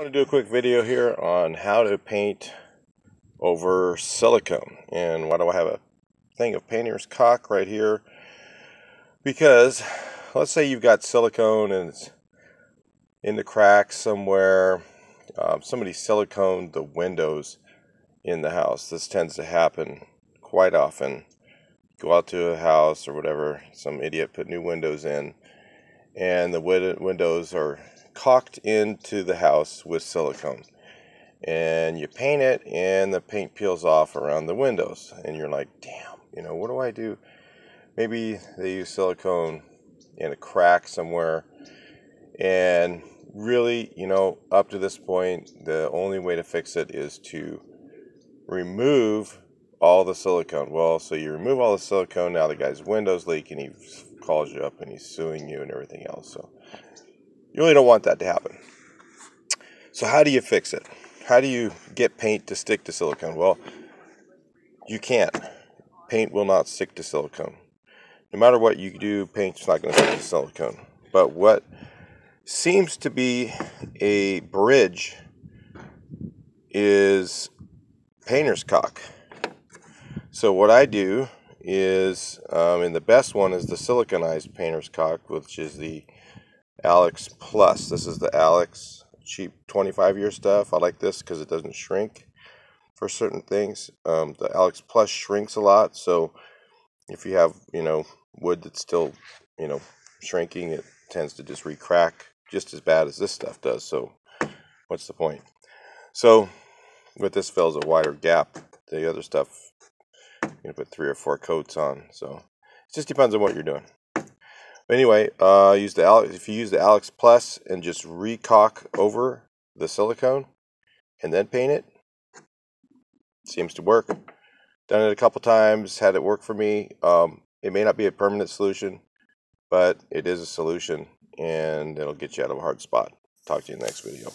I'm going to do a quick video here on how to paint over silicone. And why do I have a thing of painter's caulk right here? Because let's say you've got silicone and it's in the cracks somewhere. Um, somebody siliconed the windows in the house. This tends to happen quite often. Go out to a house or whatever, some idiot put new windows in, and the windows are caulked into the house with silicone. And you paint it, and the paint peels off around the windows. And you're like, damn, you know, what do I do? Maybe they use silicone in a crack somewhere. And really, you know, up to this point, the only way to fix it is to remove all the silicone. Well, so you remove all the silicone, now the guy's window's leak, and he calls you up and he's suing you and everything else. So you really don't want that to happen. So how do you fix it? How do you get paint to stick to silicone? Well, you can't. Paint will not stick to silicone. No matter what you do, paint's not going to stick to silicone. But what seems to be a bridge is painter's caulk. So what I do is, um, and the best one is the siliconized painter's caulk, which is the Alex Plus. This is the Alex cheap 25 year stuff. I like this because it doesn't shrink for certain things. Um, the Alex Plus shrinks a lot, so if you have you know wood that's still you know shrinking, it tends to just recrack just as bad as this stuff does. So what's the point? So with this fills a wider gap. The other stuff you can put three or four coats on. So it just depends on what you're doing. But anyway, uh, use the Alex, if you use the Alex Plus and just recaulk over the silicone and then paint it, seems to work. Done it a couple times, had it work for me. Um, it may not be a permanent solution, but it is a solution and it'll get you out of a hard spot. Talk to you in the next video.